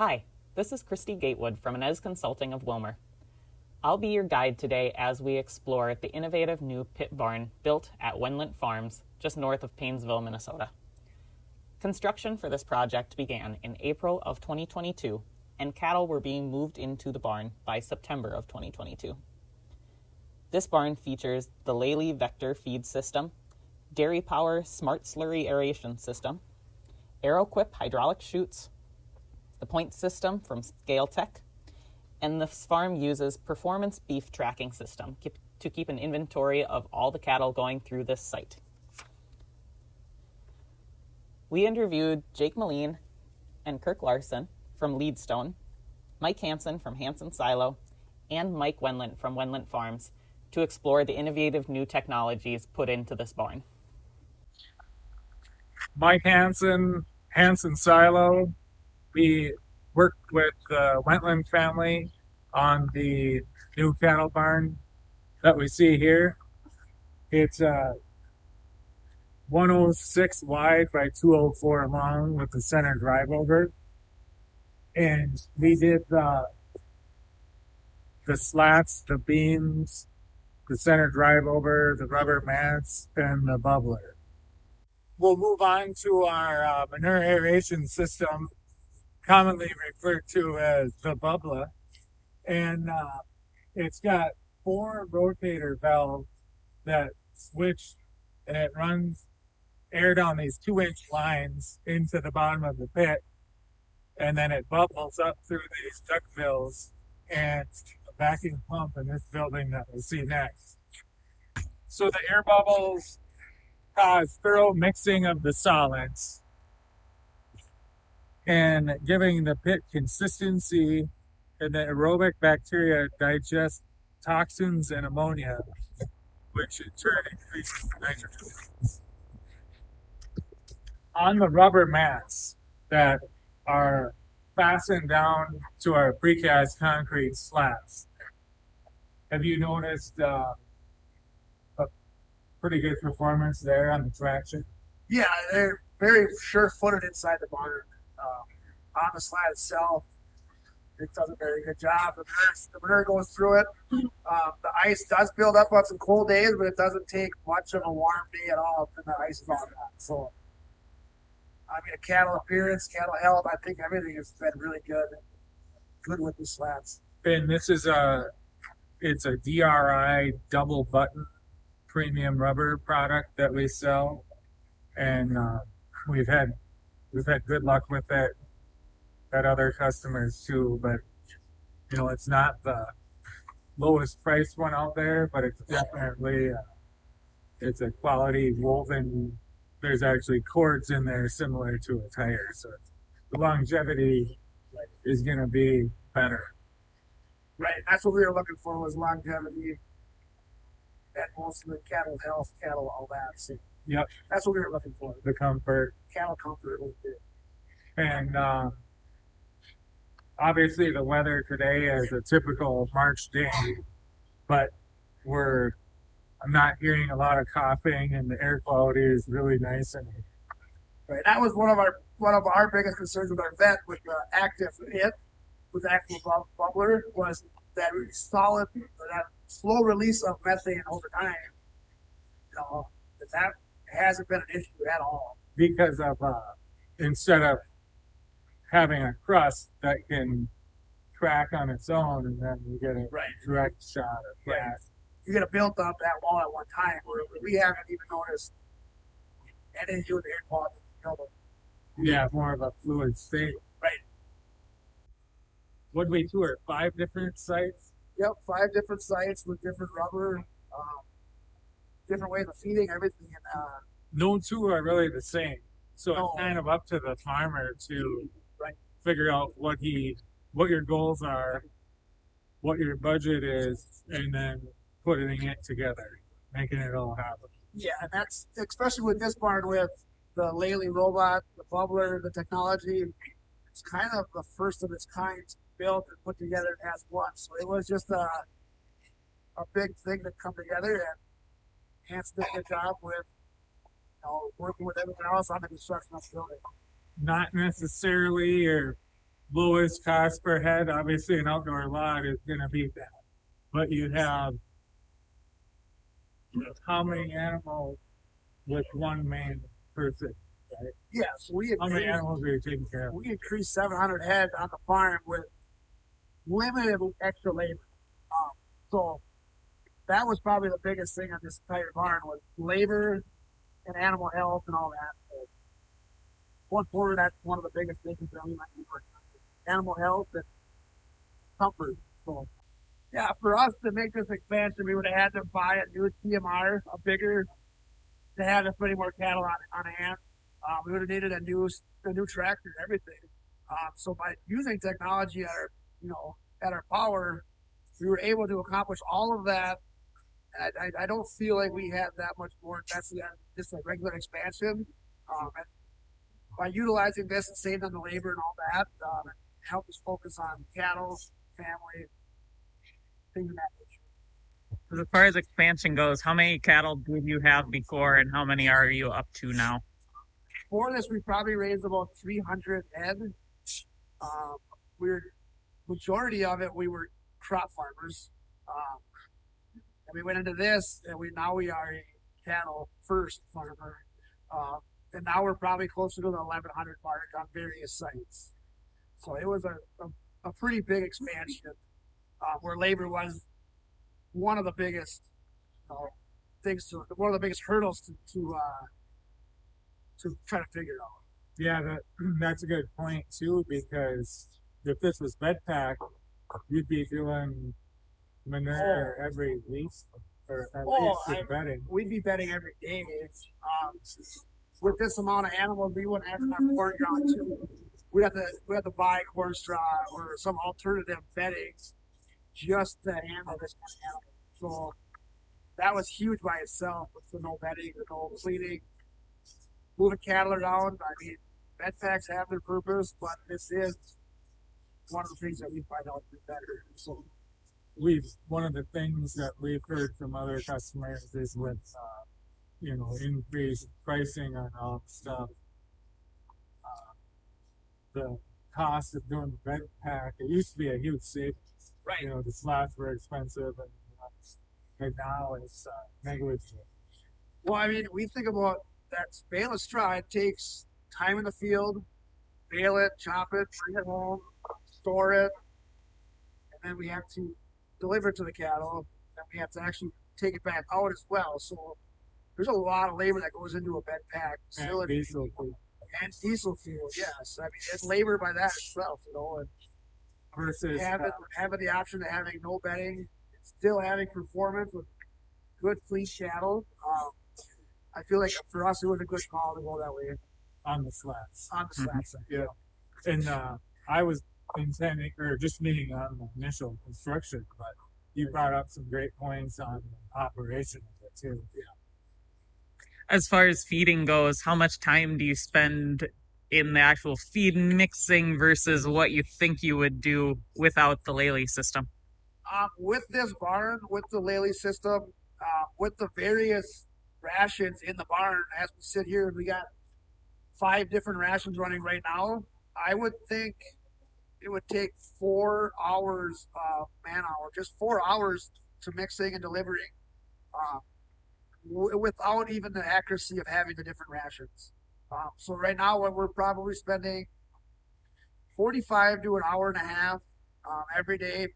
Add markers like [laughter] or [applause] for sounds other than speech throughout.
Hi, this is Christy Gatewood from Inez Consulting of Willmar. I'll be your guide today as we explore the innovative new pit barn built at Wendlandt Farms, just north of Paynesville, Minnesota. Construction for this project began in April of 2022, and cattle were being moved into the barn by September of 2022. This barn features the Lely Vector feed system, Dairy Power Smart Slurry Aeration System, Arrowquip hydraulic chutes, the point system from Scale Tech, and this farm uses Performance Beef Tracking System to keep an inventory of all the cattle going through this site. We interviewed Jake Moline and Kirk Larson from Leedstone, Mike Hanson from Hanson Silo, and Mike Wendlandt from Wendlandt Farms to explore the innovative new technologies put into this barn. Mike Hanson, Hanson Silo. We worked with the Wendlandt family on the new cattle barn that we see here. It's uh, 106 wide by 204 long with the center drive over. And we did the, the slats, the beams, the center drive over, the rubber mats, and the bubbler we'll move on to our uh, manure aeration system, commonly referred to as the bubbler. And uh, it's got four rotator valves that switch and it runs air down these two inch lines into the bottom of the pit. And then it bubbles up through these duckbills and a vacuum pump in this building that we'll see next. So the air bubbles cause thorough mixing of the solids and giving the pit consistency and the aerobic bacteria digest toxins and ammonia, which in turn increases nitrogen. On the rubber mats that are fastened down to our precast concrete slats, have you noticed uh, pretty good performance there on the traction. Yeah, they're very sure-footed inside the barn. Um, on the slide itself, it does a very good job. The manure, the manure goes through it. Um, the ice does build up on some cold days, but it doesn't take much of a warm day at all, and the ice is all. So, I mean, a cattle appearance, cattle health, I think everything has been really good. Good with the slats. And this is a, it's a DRI double button premium rubber product that we sell, and uh, we've had we've had good luck with it at other customers too. But you know, it's not the lowest priced one out there, but it's definitely uh, it's a quality woven. There's actually cords in there similar to a tire, so the longevity is going to be better. Right, that's what we were looking for was longevity and most of the cattle health, cattle, all that. So yep. That's what we were looking for. The comfort. Cattle comfort. And uh, obviously the weather today is a typical March day, but we're I'm not hearing a lot of coughing and the air quality is really nice and right. That was one of our one of our biggest concerns with our vet with the active it with active bubbler was that solid that slow release of methane over time, you know, that hasn't been an issue at all. Because of, uh, instead of having a crust that can crack on its own and then you get a right. direct shot of gas. You get a built up that wall at one time where we haven't even noticed any of the air quality. Yeah, more of a fluid state. Right. What we tour? Five different sites? Yep, five different sites with different rubber, um, different ways of feeding everything. And, uh, no two are really the same. So no. it's kind of up to the farmer to right. figure out what he, what your goals are, what your budget is, and then putting it together, making it all happen. Yeah, and that's especially with this barn with the Lely robot, the bubbler, the technology. It's kind of the first of its kind built and put together as one. So it was just a a big thing to come together and Hans did a good job with you know, working with everyone else on the construction of the building. Not necessarily or lowest cost per head. Obviously, an outdoor lot is going to be that. But you have how many animals with one main person? Right? Yes, we How many animals are you taking care of? we increased 700 head on the farm with limited extra labor. Um, so that was probably the biggest thing on this entire barn was labor and animal health and all that. So one quarter, that's one of the biggest things that we might be working on. Animal health and comfort. So yeah, for us to make this expansion, we would have had to buy a new TMR, a bigger, to have this many more cattle on, on hand. Um, we would have needed a new a new tractor, and everything. Um, so by using technology at our you know at our power, we were able to accomplish all of that. I, I, I don't feel like we have that much more invested on just a regular expansion. Um, and by utilizing this and saving on the labor and all that, um, it helped us focus on cattle, family, things of that nature. As far as expansion goes, how many cattle did you have before and how many are you up to now? For this, we probably raised about 300 head. Um, we're majority of it we were crop farmers, um, and we went into this, and we now we are a cattle first farmer, uh, and now we're probably closer to the 1100 mark on various sites. So it was a, a, a pretty big expansion, uh, where labor was one of the biggest you know, things to one of the biggest hurdles to to uh, to try to figure out. Yeah, that, [clears throat] that's a good point too, because if this was bed pack, you'd be doing manure every week or at Oh, least I- with bedding. we'd be betting every day. Um, with this amount of animals, we wouldn't have enough corn ground too. We have to we have to buy corn straw or some alternative bedding just to handle this kind of animal. So that was huge by itself with the no bedding, the no cleaning, moving cattle around. I mean, bed packs have their purpose, but this is one of the things that we find out is better. So We've one of the things that we've heard from other customers is with uh, you know increased pricing on all the stuff. Uh, the cost of doing the bed pack it used to be a huge savings. Right. You know the slots were expensive and uh, right now it's uh, negligible. Well, I mean, we think about that bale of straw. It takes time in the field, bale it, chop it, bring it home, store it, and then we have to deliver it to the cattle. And we have to actually take it back out as well. So there's a lot of labor that goes into a bed pack And facility diesel too. and diesel fuel. Yes, I mean it's labor by that itself, you know. And versus having uh, having the option of having no bedding, still having performance with good clean cattle. Um, I feel like for us it was a good call to go that way on the slats. on the slack side. Yeah. And uh, I was intending, or just meaning on the initial construction, but you brought up some great points on operation of it too. Yeah. As far as feeding goes, how much time do you spend in the actual feed mixing versus what you think you would do without the Lely system? Um, with this barn, with the Lely system, uh, with the various rations in the barn, as we sit here, we got five different rations running right now. I would think it would take four hours of man hour, just four hours to mixing and delivering, um, w- without even the accuracy of having the different rations. Um, so right now, what we're probably spending forty-five to an hour and a half um, every day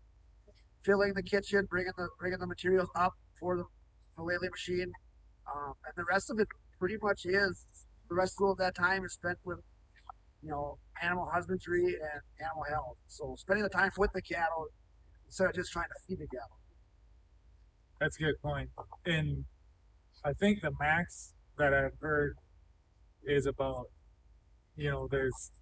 filling the kitchen, bringing the bringing the materials up for the, Lely machine, um, and the rest of it pretty much is the rest of that time is spent with you know animal husbandry and animal health. So spending the time with the cattle instead of just trying to feed the cattle. That's a good point. And I think the max that I've heard is about, you know, there's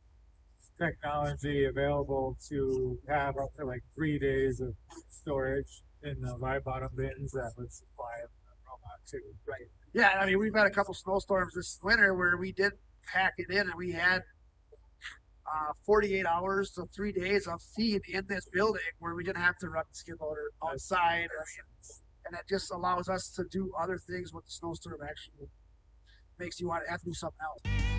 technology available to have up to like three days of storage in the live bottom bins that would supply a robot too. Right. Yeah, I mean we've had a couple snowstorms this winter where we did pack it in and we had uh, 48 hours to three days of feed in this building where we didn't have to run the skid loader outside, and that just allows us to do other things with the snowstorm. Actually, makes you want to have to do something else.